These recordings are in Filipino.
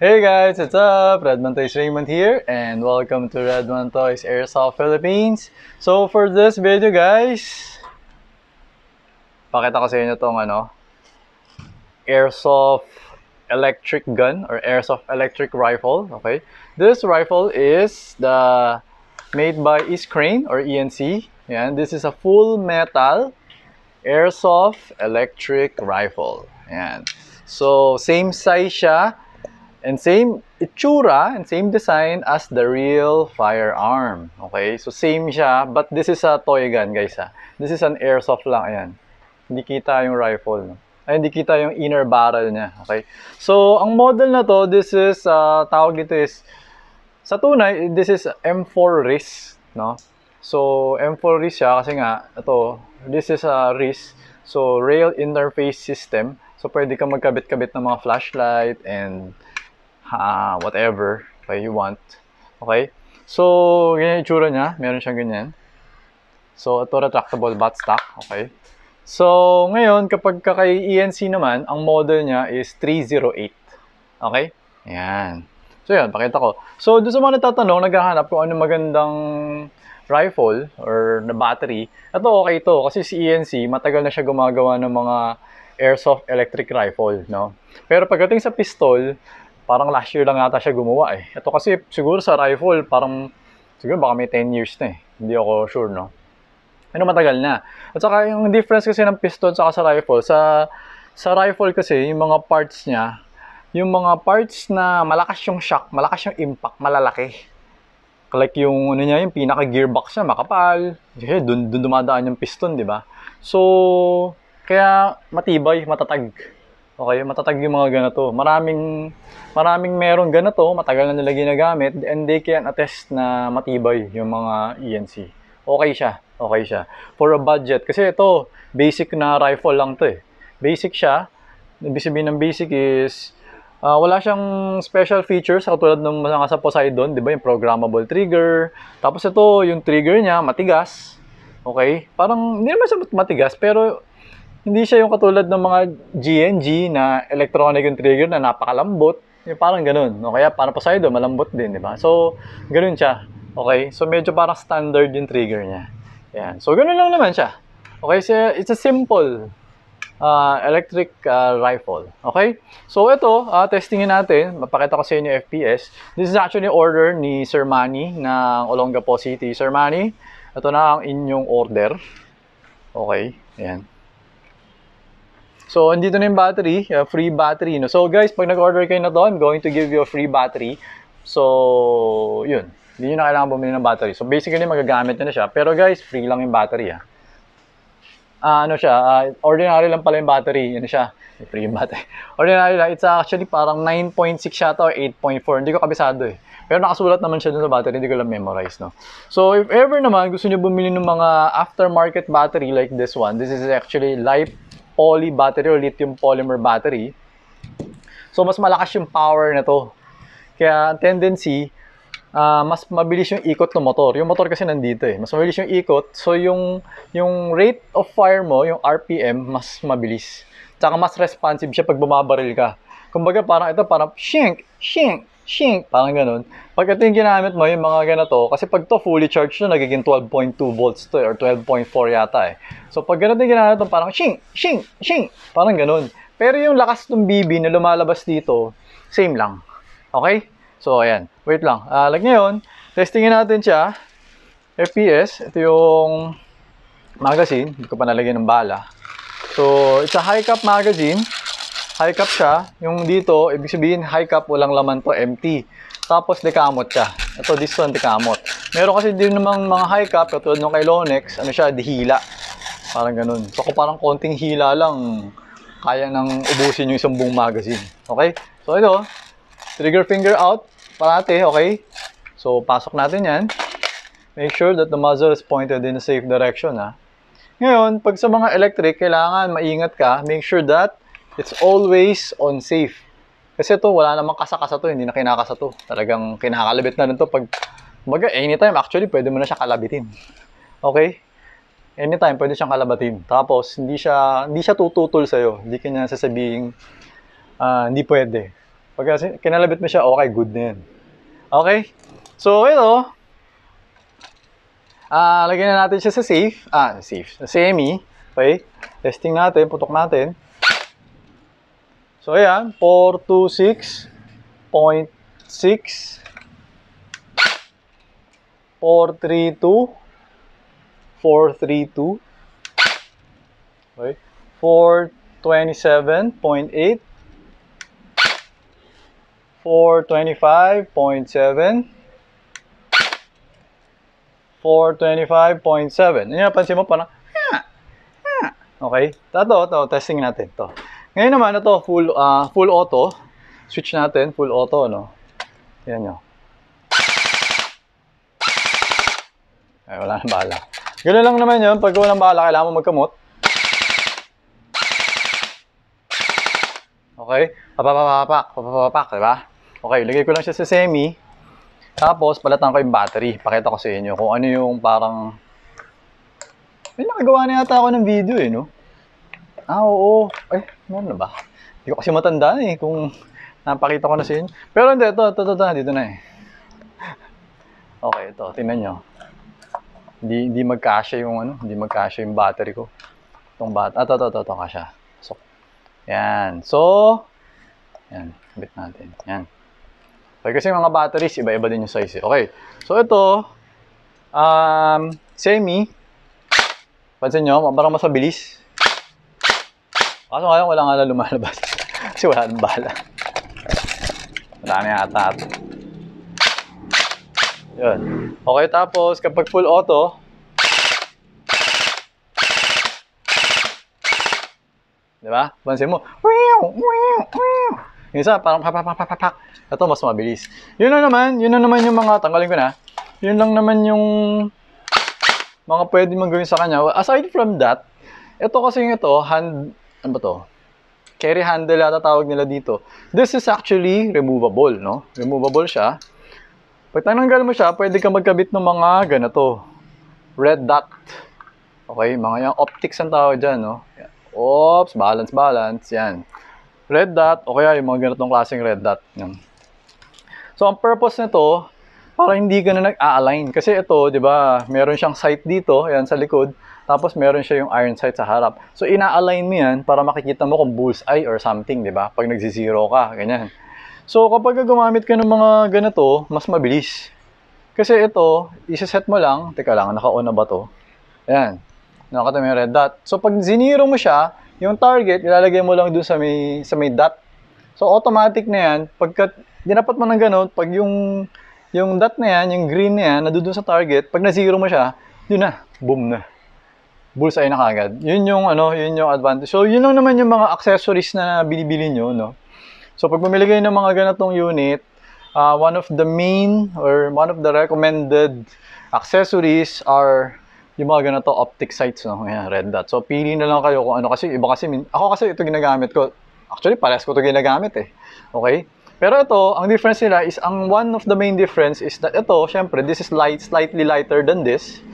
Hey guys, what's up? Redman Toys Raymond here and welcome to Redman Toys Airsoft Philippines. So for this video guys, pakita ko sa inyo tong ano, Airsoft electric gun or Airsoft electric rifle, okay? This rifle is the made by East Crane or ENC. Yan, this is a full metal Airsoft electric rifle. Yan. So, same size siya and same itsura and same design as the real firearm. Okay? So, same siya, but this is a toy gun, guys. Ha? This is an airsoft lang. Ayan. Hindi kita yung rifle. No? Ay, hindi kita yung inner barrel niya. Okay? So, ang model na to, this is, uh, tawag dito is, sa tunay, this is M4 RIS. No? So, M4 RIS siya kasi nga, ito, this is a RIS. So, Rail Interface System. So, pwede ka magkabit-kabit ng mga flashlight and uh, whatever okay, you want. Okay? So, ganyan yung itsura niya. Meron siyang ganyan. So, ito retractable buttstock. Okay? So, ngayon, kapag ka kay ENC naman, ang model niya is 308. Okay? Yan. So, yan. Pakita ko. So, doon sa mga natatanong, naghahanap kung ano magandang rifle or na battery, ito okay ito kasi si ENC matagal na siya gumagawa ng mga airsoft electric rifle, no? Pero pagdating sa pistol, parang last year lang ata siya gumawa eh. Ito kasi siguro sa rifle, parang siguro baka may 10 years na eh. Hindi ako sure, no? Ano matagal na. At saka yung difference kasi ng piston saka sa rifle, sa sa rifle kasi yung mga parts niya, yung mga parts na malakas yung shock, malakas yung impact, malalaki. Like yung ano niya, yung pinaka gearbox niya makapal. Dun, dun dumadaan yung piston, di ba? So, kaya matibay, matatag. Okay, matatag yung mga ganito. Maraming maraming merong ganito, matagal na nila ginagamit and they can attest na matibay yung mga ENC. Okay siya, okay siya. For a budget, kasi ito, basic na rifle lang to eh. Basic siya. Ibig sabihin ng basic is Uh, wala siyang special features katulad ng mga sa Poseidon, 'di ba? Yung programmable trigger. Tapos ito, yung trigger niya matigas. Okay? Parang hindi naman siya matigas, pero hindi siya yung katulad ng mga GNG na electronic yung trigger na napakalambot. Yung parang ganun. No? Kaya parang Poseidon, malambot din, di ba? So, ganun siya. Okay? So, medyo parang standard yung trigger niya. Yan. So, ganun lang naman siya. Okay? So, it's a simple uh, electric uh, rifle. Okay? So ito, uh, testingin natin. Mapakita ko sa inyo FPS. This is actually order ni Sir Manny ng Olongapo City. Sir Manny, ito na ang inyong order. Okay, ayan. So, andito na yung battery, uh, free battery. No? So, guys, pag nag-order kayo na to, I'm going to give you a free battery. So, yun. Hindi nyo na kailangan bumili ng battery. So, basically, magagamit nyo na siya. Pero, guys, free lang yung battery, ah uh, ano siya, uh, ordinary lang pala yung battery. Yan siya. Free yung battery. Ordinary lang. It's actually parang 9.6 siya to or 8.4. Hindi ko kabisado eh. Pero nakasulat naman siya dun sa battery. Hindi ko lang memorize, no? So, if ever naman gusto niyo bumili ng mga aftermarket battery like this one, this is actually light poly battery or lithium polymer battery. So, mas malakas yung power na to. Kaya, tendency, uh, mas mabilis yung ikot ng motor. Yung motor kasi nandito eh. Mas mabilis yung ikot. So yung yung rate of fire mo, yung RPM, mas mabilis. Tsaka mas responsive siya pag bumabaril ka. Kumbaga parang ito parang shink, shink, shink, parang ganun. Pag ito yung ginamit mo, yung mga ganito, kasi pag to fully charged to, nagiging 12.2 volts to eh, or 12.4 yata eh. So pag ganito yung ginamit mo, parang shink, shink, shink, parang ganun. Pero yung lakas ng BB na lumalabas dito, same lang. Okay? So, ayan. Wait lang. Uh, like ngayon, testingin natin siya. FPS. Ito yung magazine. Hindi ko pa nalagyan ng bala. So, it's a high cap magazine. High cap siya. Yung dito, ibig sabihin high cap, walang laman to, empty. Tapos dekamot siya. Ito, this one, dekamot. Meron kasi din namang mga high cap, katulad ng kay Lonex, ano siya, dihila. Parang ganun. So, kung parang konting hila lang, kaya nang ubusin yung isang buong magazine. Okay? So, ito, trigger finger out, parati, okay? So, pasok natin yan. Make sure that the muzzle is pointed in a safe direction, ha? Ngayon, pag sa mga electric, kailangan maingat ka. Make sure that it's always on safe. Kasi ito, wala namang kasakasa to, hindi na kinakasa to. Talagang kinakalabit na rin to pag, baga, anytime, actually, pwede mo na siya kalabitin. Okay? Anytime, pwede siyang kalabatin. Tapos, hindi siya, hindi siya tututol sa'yo. Hindi kanya sasabihin, uh, hindi pwede. Pag kinalabit mo siya, okay, good na yan. Okay? So, ito, ah lagyan na natin siya sa safe. Ah, safe. Sa semi. Okay? Testing natin, putok natin. So, ayan, 426.6 432 432 okay 427.8 425.7 425.7 Yan napansin mo parang "Ah, ah." Okay? Ito, ito, testing natin to. Ngayon naman, ito, full, ah, full auto. Switch natin, full auto, no? Yan nyo. Ay, wala nang bala. Ganun lang naman yun. Pag walang bala, kailangan mo magkamot. Okay? Papapapak, papapapak, di ba? Okay, lagay ko lang siya sa semi. Tapos, palatan ko yung battery. Pakita ko sa inyo kung ano yung parang... May nakagawa na yata ako ng video eh, no? Ah, oo. Ay, meron na ba? Hindi ko kasi matandaan eh kung napakita ko na sa inyo. Pero hindi, ito, ito, ito, ito, dito na eh. Okay, ito, tingnan nyo. Hindi, hindi magkasya yung ano, hindi magkasya yung battery ko. Itong bat, ah, ito, ito, ito, ito, kasya. So, yan. So, yan, bit natin. Yan. Okay, kasi mga batteries, iba-iba din yung size eh. Okay, so ito, um, semi, pansin nyo, parang mas mabilis. Kaso ngayon, wala nga na lumalabas. kasi wala nang bala. Wala na yata. Yun. Okay, tapos kapag full auto, Di ba? Pansin mo. Yung isa, parang papapapapak. Ito, mas mabilis. Yun lang naman, yun lang naman yung mga, tanggalin ko na, yun lang naman yung mga pwede mong gawin sa kanya. Aside from that, ito kasi yung ito, hand, ano ba to? Carry handle yata tawag nila dito. This is actually removable, no? Removable siya. Pag tinanggal mo siya, pwede ka magkabit ng mga ganito. Red dot. Okay, mga yung optics ang tawag dyan, no? Oops, balance, balance. Yan. Red dot, o kaya yung mga ganitong klaseng red dot. Yan. So, ang purpose nito, para hindi ka na nag-a-align. Kasi ito, di ba, meron siyang sight dito, yan sa likod. Tapos meron siya yung iron sight sa harap. So, ina-align mo yan para makikita mo kung bullseye or something, di ba? Pag nagsi-zero ka, ganyan. So, kapag gumamit ka ng mga ganito, mas mabilis. Kasi ito, isa-set mo lang, teka lang, naka-on na ba to? Ayan, nakakita mo yung red dot. So, pag ziniro mo siya, yung target, ilalagay mo lang dun sa may, sa may dot. So, automatic na yan. Pagka dinapat mo ng ganun, pag yung, yung dot na yan, yung green na yan, nadudun sa target, pag na-zero mo siya, yun na, boom na. Bullseye na kagad. Yun yung, ano, yun yung advantage. So, yun lang naman yung mga accessories na binibili nyo, no? So, pag bumili kayo ng mga ganitong unit, uh, one of the main or one of the recommended accessories are yung mga ganito optic sights, no? Ayan, red dot. So, pili na lang kayo kung ano. Kasi iba kasi, ako kasi ito ginagamit ko. Actually, parehas ko ito ginagamit eh. Okay? Pero ito, ang difference nila is, ang one of the main difference is that ito, syempre, this is light, slightly lighter than this.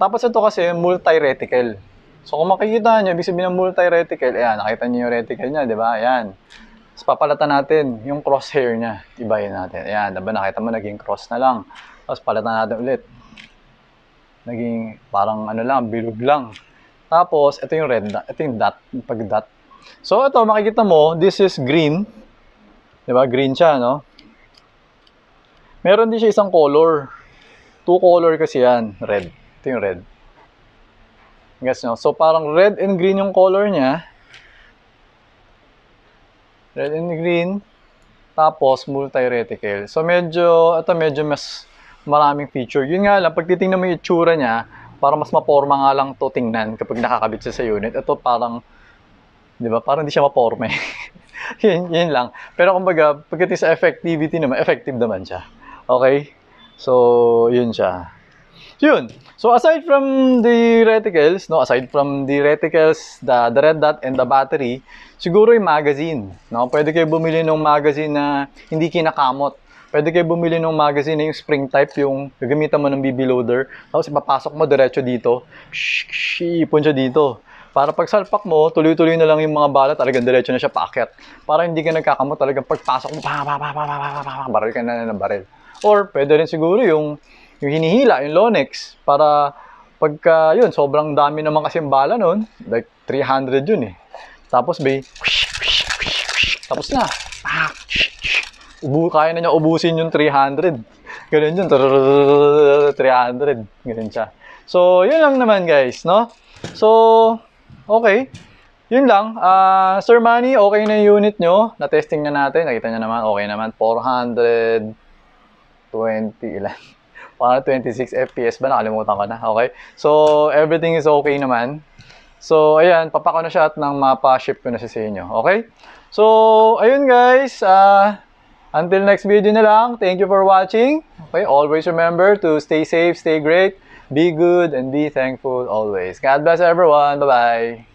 Tapos ito kasi, multi-reticle. So, kung makikita nyo, ibig sabihin ng multi-reticle, ayan, nakita nyo yung reticle niya, di ba? Ayan. Tapos papalatan natin yung crosshair niya. Ibayin natin. Ayan, diba nakita mo, naging cross na lang. Tapos palatan natin ulit. Naging parang ano lang, bilog lang. Tapos, ito yung red dot. Ito yung dot, yung pag-dot. So, ito, makikita mo, this is green. Diba? Green siya, no? Meron din siya isang color. Two color kasi yan. Red. Ito yung red. Guess nyo? So, parang red and green yung color niya. Red and green. Tapos, multi-reticle. So, medyo, ito medyo mas maraming feature. Yun nga lang, pag titingnan mo yung itsura niya, para mas maporma nga lang to tingnan kapag nakakabit siya sa unit. Ito parang, di ba, parang hindi siya maporme. yun, yun lang. Pero kumbaga, pagdating sa effectivity naman, effective naman siya. Okay? So, yun siya. Yun. So, aside from the reticles, no, aside from the reticles, the, the red dot and the battery, siguro yung magazine. No? Pwede kayo bumili ng magazine na hindi kinakamot. Pwede kayo bumili ng magazine na yung spring type, yung gagamitan mo ng BB loader. Tapos ipapasok mo diretso dito. Shh, ipon siya dito. Para pag salpak mo, tuloy-tuloy na lang yung mga bala, talagang diretso na siya paakyat. Para hindi ka nagkakamot, talagang pagpasok mo, pa, pa, pa, pa, pa, pa, pa, pa, baril ka na ng baril. Or pwede rin siguro yung, yung hinihila, yung Lonex, para pagka yun, sobrang dami naman kasi yung bala nun, like 300 yun eh. Tapos bay, tapos na. Ubu, kaya na niya ubusin yung 300. Ganun yun. 300. Ganun siya. So, yun lang naman guys, no? So, okay. Yun lang. Ah, Sir Manny, okay na yung unit nyo. Na-testing na natin. Nakita nyo naman, okay naman. 420 ilan? 426 FPS ba? Nakalimutan ko na. Okay. So, everything is okay naman. So, ayan, papako na siya at nang mapa-ship ko na siya sa inyo. Okay? So, ayun guys. Ah, until next video na lang. Thank you for watching. Okay, always remember to stay safe, stay great, be good, and be thankful always. God bless everyone. Bye-bye.